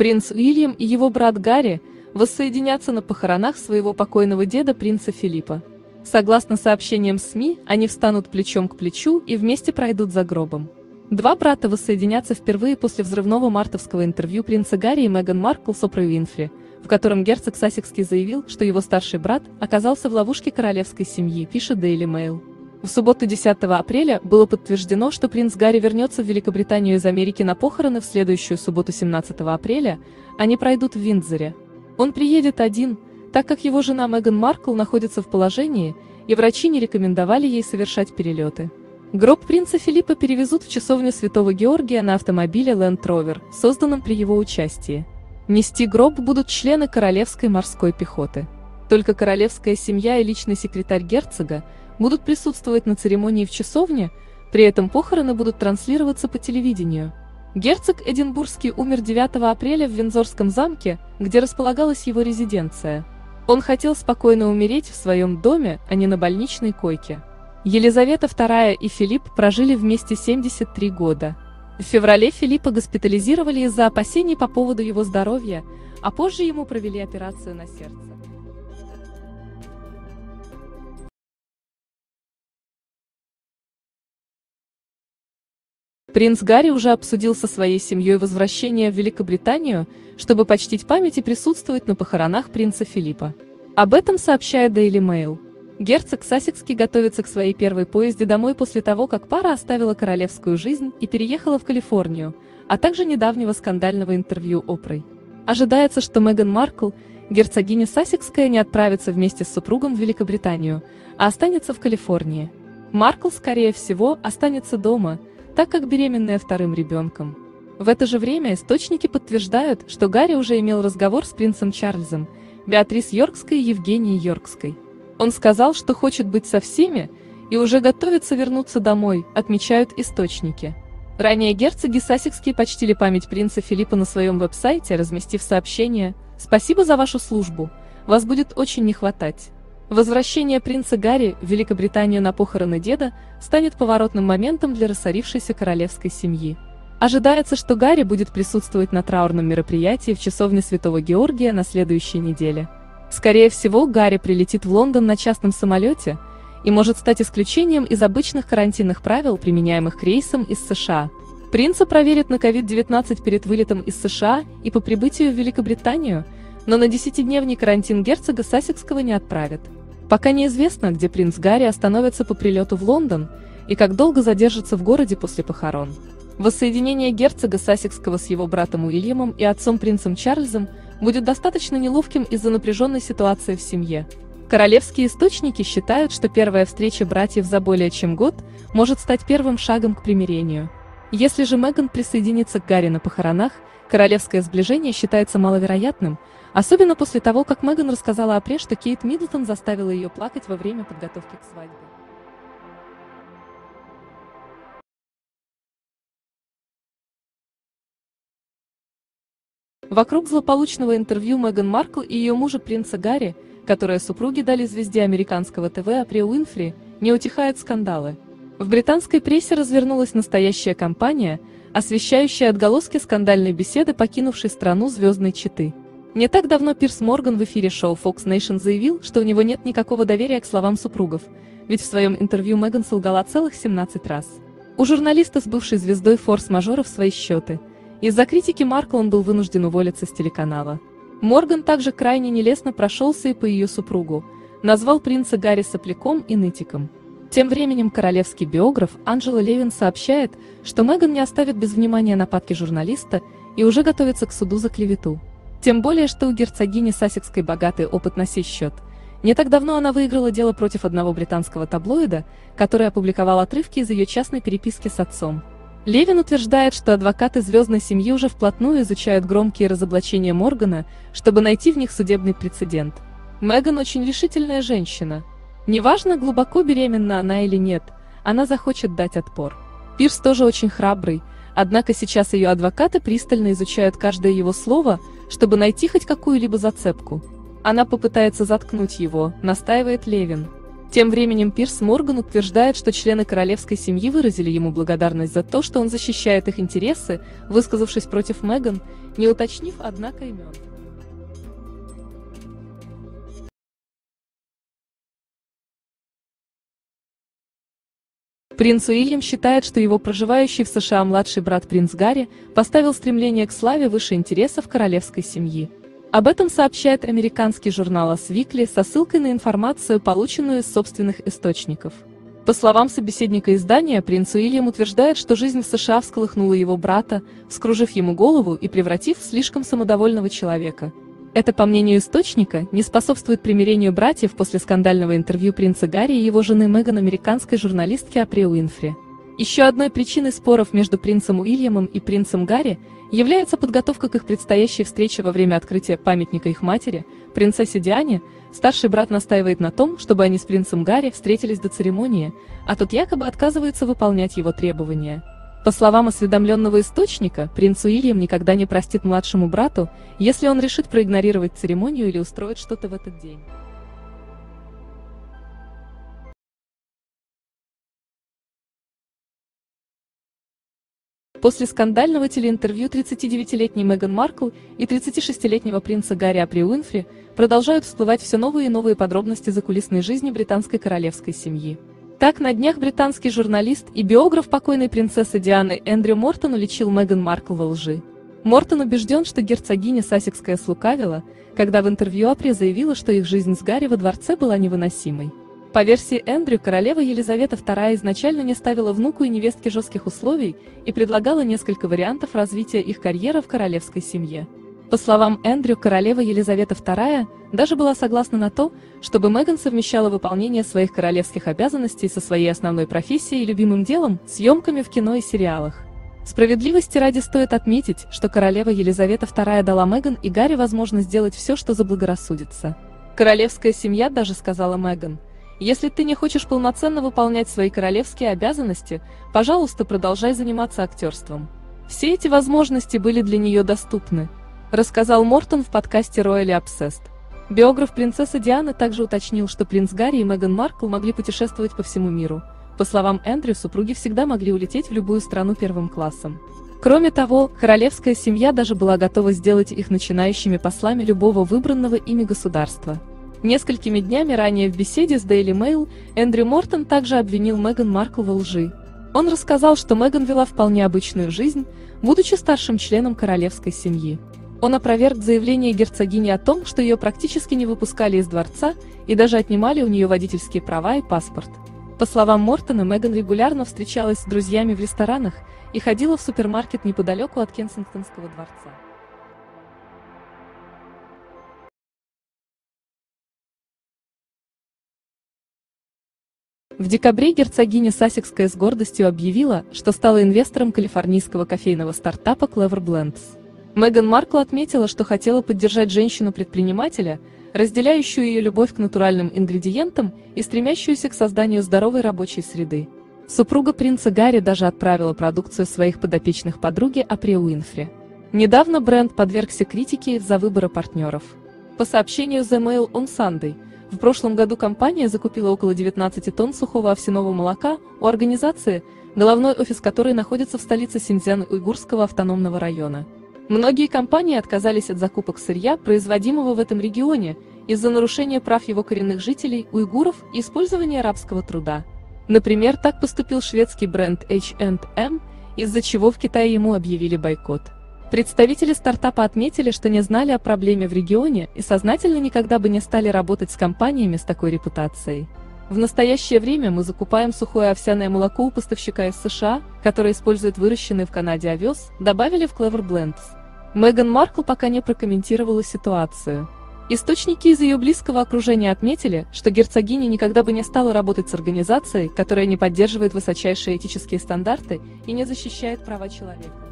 Принц Уильям и его брат Гарри воссоединятся на похоронах своего покойного деда принца Филиппа. Согласно сообщениям СМИ, они встанут плечом к плечу и вместе пройдут за гробом. Два брата воссоединятся впервые после взрывного мартовского интервью принца Гарри и Меган Маркл с Опрой Винфри, в котором герцог Сассекский заявил, что его старший брат оказался в ловушке королевской семьи, пишет Daily Mail. В субботу 10 апреля было подтверждено, что принц Гарри вернется в Великобританию из Америки на похороны в следующую субботу 17 апреля, они пройдут в Виндзоре. Он приедет один, так как его жена Меган Маркл находится в положении, и врачи не рекомендовали ей совершать перелеты. Гроб принца Филиппа перевезут в часовню Святого Георгия на автомобиле Land Rover, созданном при его участии. Нести гроб будут члены Королевской морской пехоты. Только королевская семья и личный секретарь герцога будут присутствовать на церемонии в часовне, при этом похороны будут транслироваться по телевидению. Герцог Эдинбургский умер 9 апреля в Винзорском замке, где располагалась его резиденция. Он хотел спокойно умереть в своем доме, а не на больничной койке. Елизавета II и Филипп прожили вместе 73 года. В феврале Филиппа госпитализировали из-за опасений по поводу его здоровья, а позже ему провели операцию на сердце. Принц Гарри уже обсудил со своей семьей возвращение в Великобританию, чтобы почтить память и присутствовать на похоронах принца Филиппа. Об этом сообщает Daily Mail. Герцог Сассекский готовится к своей первой поезде домой после того, как пара оставила королевскую жизнь и переехала в Калифорнию, а также недавнего скандального интервью Опрой. Ожидается, что Меган Маркл, герцогиня Сассекская, не отправится вместе с супругом в Великобританию, а останется в Калифорнии. Маркл, скорее всего, останется дома – так как беременная вторым ребенком. В это же время источники подтверждают, что Гарри уже имел разговор с принцем Чарльзом, Беатрис Йоркской и Евгенией Йоркской. Он сказал, что хочет быть со всеми и уже готовится вернуться домой, отмечают источники. Ранее герцоги Сассекские почтили память принца Филиппа на своем веб-сайте, разместив сообщение «Спасибо за вашу службу, вас будет очень не хватать». Возвращение принца Гарри в Великобританию на похороны деда станет поворотным моментом для рассорившейся королевской семьи. Ожидается, что Гарри будет присутствовать на траурном мероприятии в часовне Святого Георгия на следующей неделе. Скорее всего, Гарри прилетит в Лондон на частном самолете и может стать исключением из обычных карантинных правил, применяемых к рейсам из США. Принца проверят на COVID-19 перед вылетом из США и по прибытию в Великобританию, но на 10-дневный карантин герцога Сассекского не отправят. Пока неизвестно, где принц Гарри остановится по прилету в Лондон и как долго задержится в городе после похорон. Воссоединение герцога Сассекского с его братом Уильямом и отцом принцем Чарльзом будет достаточно неловким из-за напряженной ситуации в семье. Королевские источники считают, что первая встреча братьев за более чем год может стать первым шагом к примирению. Если же Меган присоединится к Гарри на похоронах, королевское сближение считается маловероятным, Особенно после того, как Меган рассказала Апре, что Кейт Миддлтон заставила ее плакать во время подготовки к свадьбе. Вокруг злополучного интервью Меган Маркл и ее мужа принца Гарри, которое супруги дали звезде американского ТВ Апре Уинфри, не утихают скандалы. В британской прессе развернулась настоящая кампания, освещающая отголоски скандальной беседы покинувшей страну звездной читы. Не так давно Пирс Морган в эфире шоу Fox Nation заявил, что у него нет никакого доверия к словам супругов, ведь в своем интервью Меган солгала целых 17 раз. У журналиста с бывшей звездой форс-мажоров свои счеты. Из-за критики Маркл он был вынужден уволиться с телеканала. Морган также крайне нелестно прошелся и по ее супругу, назвал принца Гарри сопляком и нытиком. Тем временем королевский биограф Анджела Левин сообщает, что Меган не оставит без внимания нападки журналиста и уже готовится к суду за клевету. Тем более, что у герцогини Сассекской богатый опыт на сей счет. Не так давно она выиграла дело против одного британского таблоида, который опубликовал отрывки из ее частной переписки с отцом. Левин утверждает, что адвокаты звездной семьи уже вплотную изучают громкие разоблачения Моргана, чтобы найти в них судебный прецедент. Меган очень решительная женщина. Неважно, глубоко беременна она или нет, она захочет дать отпор. Пирс тоже очень храбрый, однако сейчас ее адвокаты пристально изучают каждое его слово, чтобы найти хоть какую-либо зацепку. Она попытается заткнуть его, настаивает Левин. Тем временем Пирс Морган утверждает, что члены королевской семьи выразили ему благодарность за то, что он защищает их интересы, высказавшись против Меган, не уточнив, однако, имен. Принц Уильям считает, что его проживающий в США младший брат принц Гарри поставил стремление к славе выше интересов королевской семьи. Об этом сообщает американский журнал «Освикли» со ссылкой на информацию, полученную из собственных источников. По словам собеседника издания, принц Уильям утверждает, что жизнь в США всколыхнула его брата, вскружив ему голову и превратив в слишком самодовольного человека – это, по мнению источника, не способствует примирению братьев после скандального интервью принца Гарри и его жены Меган американской журналистки Апри Уинфри. Еще одной причиной споров между принцем Уильямом и принцем Гарри является подготовка к их предстоящей встрече во время открытия памятника их матери, принцессе Диане. Старший брат настаивает на том, чтобы они с принцем Гарри встретились до церемонии, а тот якобы отказывается выполнять его требования. По словам осведомленного источника, принц Уильям никогда не простит младшему брату, если он решит проигнорировать церемонию или устроить что-то в этот день. После скандального телеинтервью 39-летней Меган Маркл и 36-летнего принца Гарри Апри Уинфри продолжают всплывать все новые и новые подробности закулисной жизни британской королевской семьи. Так, на днях британский журналист и биограф покойной принцессы Дианы Эндрю Мортон уличил Меган Маркл во лжи. Мортон убежден, что герцогиня Сассекская слукавила, когда в интервью Апри заявила, что их жизнь с Гарри во дворце была невыносимой. По версии Эндрю, королева Елизавета II изначально не ставила внуку и невестке жестких условий и предлагала несколько вариантов развития их карьеры в королевской семье. По словам Эндрю, королева Елизавета II даже была согласна на то, чтобы Меган совмещала выполнение своих королевских обязанностей со своей основной профессией и любимым делом – съемками в кино и сериалах. Справедливости ради стоит отметить, что королева Елизавета II дала Меган и Гарри возможность сделать все, что заблагорассудится. Королевская семья даже сказала Меган, «Если ты не хочешь полноценно выполнять свои королевские обязанности, пожалуйста, продолжай заниматься актерством». Все эти возможности были для нее доступны – рассказал Мортон в подкасте Royally Obsessed. Биограф принцессы Дианы также уточнил, что принц Гарри и Меган Маркл могли путешествовать по всему миру. По словам Эндрю, супруги всегда могли улететь в любую страну первым классом. Кроме того, королевская семья даже была готова сделать их начинающими послами любого выбранного ими государства. Несколькими днями ранее в беседе с Daily Mail Эндрю Мортон также обвинил Меган Маркл во лжи. Он рассказал, что Меган вела вполне обычную жизнь, будучи старшим членом королевской семьи. Он опроверг заявление герцогини о том, что ее практически не выпускали из дворца и даже отнимали у нее водительские права и паспорт. По словам Мортона, Меган регулярно встречалась с друзьями в ресторанах и ходила в супермаркет неподалеку от Кенсингтонского дворца. В декабре герцогиня Сассекская с гордостью объявила, что стала инвестором калифорнийского кофейного стартапа Clever Blends. Меган Маркл отметила, что хотела поддержать женщину-предпринимателя, разделяющую ее любовь к натуральным ингредиентам и стремящуюся к созданию здоровой рабочей среды. Супруга принца Гарри даже отправила продукцию своих подопечных подруге Апри Уинфри. Недавно бренд подвергся критике из-за выбора партнеров. По сообщению The Mail on Sunday, в прошлом году компания закупила около 19 тонн сухого овсяного молока у организации, головной офис которой находится в столице Синьцзян-Уйгурского автономного района. Многие компании отказались от закупок сырья, производимого в этом регионе, из-за нарушения прав его коренных жителей, уйгуров и использования арабского труда. Например, так поступил шведский бренд H&M, из-за чего в Китае ему объявили бойкот. Представители стартапа отметили, что не знали о проблеме в регионе и сознательно никогда бы не стали работать с компаниями с такой репутацией. В настоящее время мы закупаем сухое овсяное молоко у поставщика из США, который использует выращенный в Канаде овес, добавили в Clever Blends. Меган Маркл пока не прокомментировала ситуацию. Источники из ее близкого окружения отметили, что герцогиня никогда бы не стала работать с организацией, которая не поддерживает высочайшие этические стандарты и не защищает права человека.